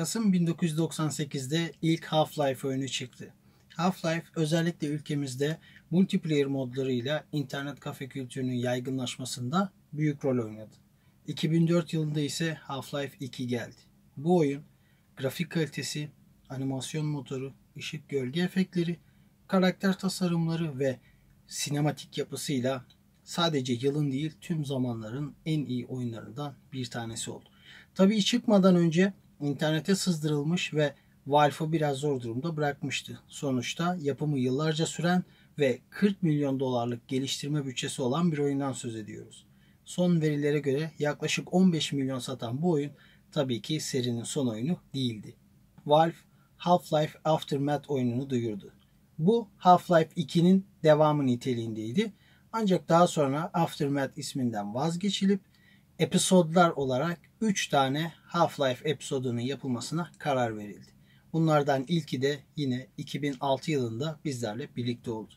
Kasım 1998'de ilk Half-Life oyunu çıktı. Half-Life özellikle ülkemizde multiplayer modlarıyla internet kafe kültürünün yaygınlaşmasında büyük rol oynadı. 2004 yılında ise Half-Life 2 geldi. Bu oyun grafik kalitesi, animasyon motoru, ışık gölge efektleri, karakter tasarımları ve sinematik yapısıyla sadece yılın değil tüm zamanların en iyi oyunlarından bir tanesi oldu. Tabii çıkmadan önce internete sızdırılmış ve Valve'ı biraz zor durumda bırakmıştı. Sonuçta yapımı yıllarca süren ve 40 milyon dolarlık geliştirme bütçesi olan bir oyundan söz ediyoruz. Son verilere göre yaklaşık 15 milyon satan bu oyun tabii ki serinin son oyunu değildi. Valve Half-Life Aftermath oyununu duyurdu. Bu Half-Life 2'nin devamı niteliğindeydi. Ancak daha sonra Aftermath isminden vazgeçilip episodlar olarak 3 tane Half-Life episodunun yapılmasına karar verildi. Bunlardan ilki de yine 2006 yılında bizlerle birlikte oldu.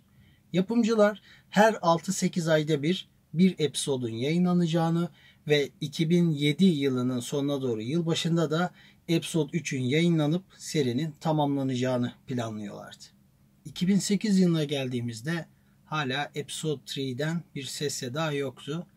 Yapımcılar her 6-8 ayda bir bir episodun yayınlanacağını ve 2007 yılının sonuna doğru yılbaşında da Episode 3'ün yayınlanıp serinin tamamlanacağını planlıyorlardı. 2008 yılına geldiğimizde hala Episode 3'den bir ses daha yoktu.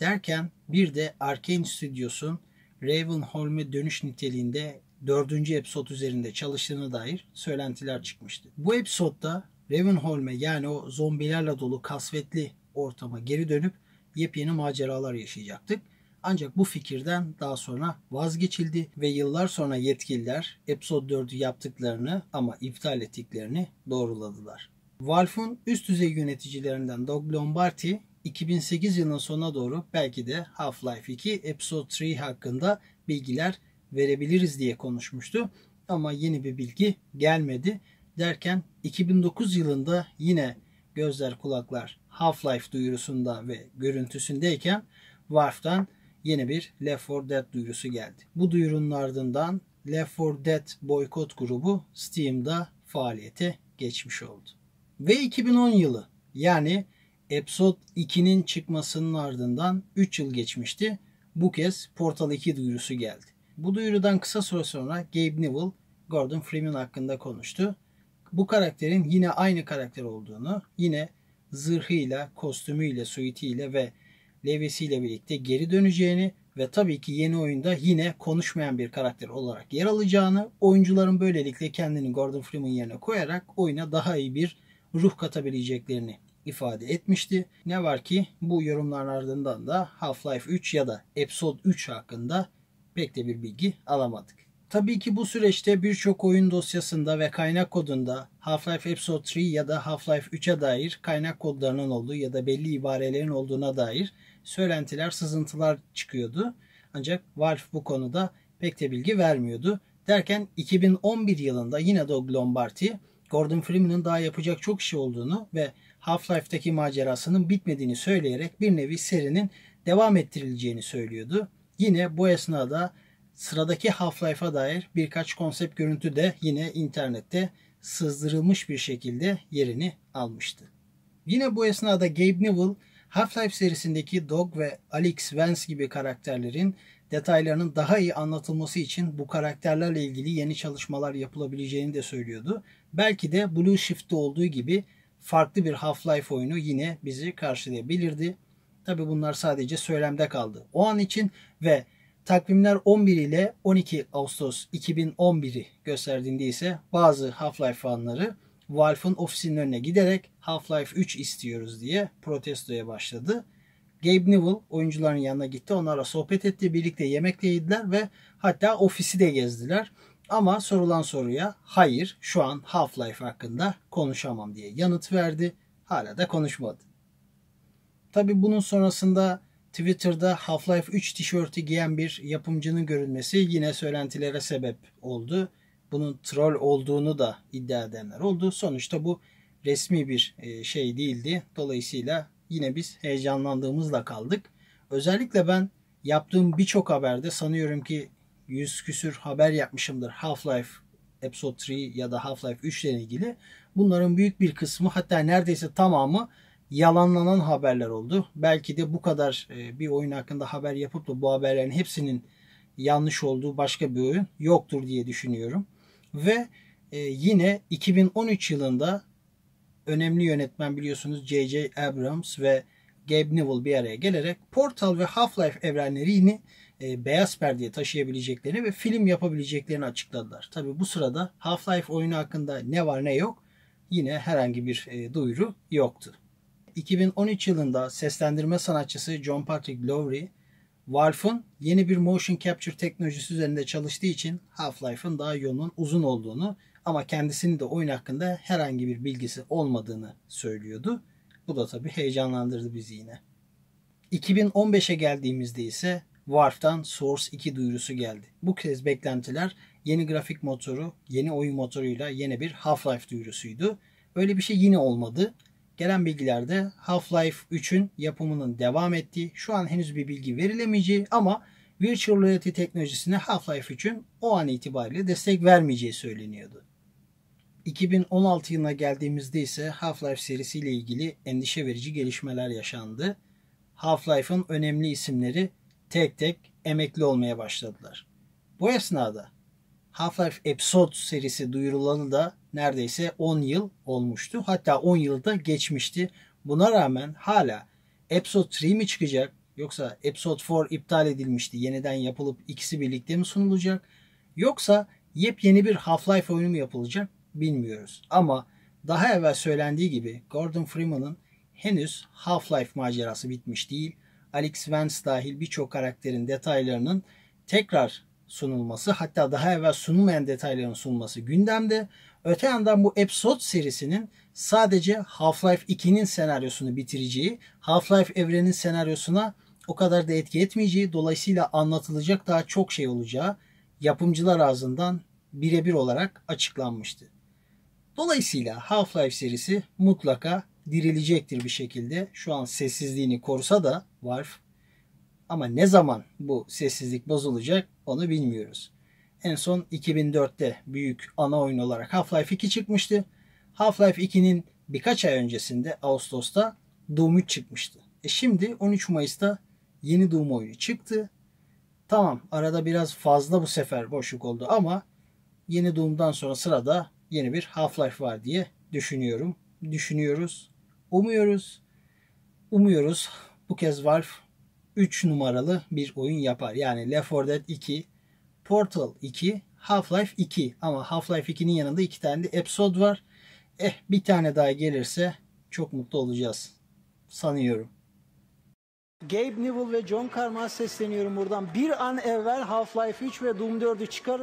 Derken bir de Arkane Studios'un Ravenholm'e dönüş niteliğinde dördüncü episod üzerinde çalıştığına dair söylentiler çıkmıştı. Bu episodda Ravenholm'e yani o zombilerle dolu kasvetli ortama geri dönüp yepyeni maceralar yaşayacaktık. Ancak bu fikirden daha sonra vazgeçildi ve yıllar sonra yetkililer Episode 4'ü yaptıklarını ama iptal ettiklerini doğruladılar. Valve'un üst düzey yöneticilerinden Doug Lombardi 2008 yılının sonuna doğru belki de Half-Life 2 Episode 3 hakkında bilgiler verebiliriz diye konuşmuştu. Ama yeni bir bilgi gelmedi derken 2009 yılında yine gözler kulaklar Half-Life duyurusunda ve görüntüsündeyken Valve'dan yeni bir Left 4 Dead duyurusu geldi. Bu duyurunun ardından Left 4 Dead boykot grubu Steam'da faaliyete geçmiş oldu. Ve 2010 yılı yani Episode 2'nin çıkmasının ardından 3 yıl geçmişti. Bu kez Portal 2 duyurusu geldi. Bu duyurudan kısa süre sonra Gabe Newell Gordon Freeman hakkında konuştu. Bu karakterin yine aynı karakter olduğunu, yine zırhıyla, kostümüyle, suitiyle ve levesiyle birlikte geri döneceğini ve tabii ki yeni oyunda yine konuşmayan bir karakter olarak yer alacağını, oyuncuların böylelikle kendini Gordon Freeman yerine koyarak oyuna daha iyi bir ruh katabileceklerini ifade etmişti. Ne var ki bu yorumların ardından da Half-Life 3 ya da Episode 3 hakkında pek de bir bilgi alamadık. Tabii ki bu süreçte birçok oyun dosyasında ve kaynak kodunda Half-Life Episode 3 ya da Half-Life 3'e dair kaynak kodlarının olduğu ya da belli ibarelerin olduğuna dair söylentiler, sızıntılar çıkıyordu. Ancak Valve bu konuda pek de bilgi vermiyordu. Derken 2011 yılında yine Doug Lombardi Gordon Freeman'ın daha yapacak çok şey olduğunu ve Half-Life'daki macerasının bitmediğini söyleyerek bir nevi serinin devam ettirileceğini söylüyordu. Yine bu esnada sıradaki Half-Life'a dair birkaç konsept görüntü de yine internette sızdırılmış bir şekilde yerini almıştı. Yine bu esnada Gabe Newell Half-Life serisindeki Dog ve Alex Vance gibi karakterlerin detaylarının daha iyi anlatılması için bu karakterlerle ilgili yeni çalışmalar yapılabileceğini de söylüyordu. Belki de Blue Shift'te olduğu gibi farklı bir Half-Life oyunu yine bizi karşılayabilirdi. Tabi bunlar sadece söylemde kaldı. O an için ve takvimler 11 ile 12 Ağustos 2011'i gösterdiğinde ise bazı Half-Life fanları Valve'ın ofisinin önüne giderek Half-Life 3 istiyoruz diye protestoya başladı. Gabe Newell oyuncuların yanına gitti. Onlarla sohbet etti. Birlikte yemek yediler ve hatta ofisi de gezdiler. Ama sorulan soruya hayır şu an Half-Life hakkında konuşamam diye yanıt verdi. Hala da konuşmadı. Tabi bunun sonrasında Twitter'da Half-Life 3 tişörtü giyen bir yapımcının görülmesi yine söylentilere sebep oldu. Bunun troll olduğunu da iddia edenler oldu. Sonuçta bu resmi bir e, şey değildi. Dolayısıyla yine biz heyecanlandığımızla kaldık. Özellikle ben yaptığım birçok haberde sanıyorum ki 100 küsür haber yapmışımdır Half-Life Episode 3 ya da Half-Life 3 ile ilgili. Bunların büyük bir kısmı hatta neredeyse tamamı yalanlanan haberler oldu. Belki de bu kadar e, bir oyun hakkında haber yapıp da bu haberlerin hepsinin yanlış olduğu başka bir oyun yoktur diye düşünüyorum. Ve e, yine 2013 yılında önemli yönetmen biliyorsunuz J.J. Abrams ve Gabe Newell bir araya gelerek Portal ve Half-Life evrenlerini e, beyaz perdeye taşıyabileceklerini ve film yapabileceklerini açıkladılar. Tabi bu sırada Half-Life oyunu hakkında ne var ne yok yine herhangi bir e, duyuru yoktu. 2013 yılında seslendirme sanatçısı John Patrick Lowry, Valve'ın yeni bir motion capture teknolojisi üzerinde çalıştığı için Half-Life'ın daha yolunun uzun olduğunu ama kendisinin de oyun hakkında herhangi bir bilgisi olmadığını söylüyordu. Bu da tabii heyecanlandırdı bizi yine. 2015'e geldiğimizde ise Valve'dan Source 2 duyurusu geldi. Bu kez beklentiler yeni grafik motoru, yeni oyun motoruyla yeni bir Half-Life duyurusuydu. Öyle bir şey yine olmadı. Gelen bilgilerde Half-Life 3'ün yapımının devam ettiği, şu an henüz bir bilgi verilemeyeceği ama Virtual Reality teknolojisine Half-Life 3'ün o an itibariyle destek vermeyeceği söyleniyordu. 2016 yılına geldiğimizde ise Half-Life serisiyle ilgili endişe verici gelişmeler yaşandı. Half-Life'ın önemli isimleri tek tek emekli olmaya başladılar. Bu esnada Half-Life Episode serisi duyurulalı da neredeyse 10 yıl olmuştu. Hatta 10 yılda geçmişti. Buna rağmen hala Episode 3 mi çıkacak yoksa Episode 4 iptal edilmişti. Yeniden yapılıp ikisi birlikte mi sunulacak? Yoksa yepyeni bir Half-Life oyunu mu yapılacak bilmiyoruz. Ama daha evvel söylendiği gibi Gordon Freeman'ın henüz Half-Life macerası bitmiş değil. Alex Vance dahil birçok karakterin detaylarının tekrar sunulması hatta daha evvel sunulmayan detayların sunulması gündemde. Öte yandan bu Episode serisinin sadece Half-Life 2'nin senaryosunu bitireceği, Half-Life evrenin senaryosuna o kadar da etki etmeyeceği, dolayısıyla anlatılacak daha çok şey olacağı yapımcılar ağzından birebir olarak açıklanmıştı. Dolayısıyla Half-Life serisi mutlaka dirilecektir bir şekilde. Şu an sessizliğini korusa da Valve ama ne zaman bu sessizlik bozulacak onu bilmiyoruz. En son 2004'te büyük ana oyun olarak Half-Life 2 çıkmıştı. Half-Life 2'nin birkaç ay öncesinde Ağustos'ta Doom 3 çıkmıştı. E şimdi 13 Mayıs'ta yeni Doom oyunu çıktı. Tamam arada biraz fazla bu sefer boşluk oldu ama yeni Doom'dan sonra sırada yeni bir Half-Life var diye düşünüyorum. Düşünüyoruz. Umuyoruz. Umuyoruz bu kez Valve 3 numaralı bir oyun yapar. Yani Left 4 Dead 2, Portal 2, Half-Life 2. Ama Half-Life 2'nin yanında iki tane de episode var. Eh bir tane daha gelirse çok mutlu olacağız. Sanıyorum. Gabe Newell ve John Carmack sesleniyorum buradan. Bir an evvel Half-Life 3 ve Doom 4'ü çıkarın.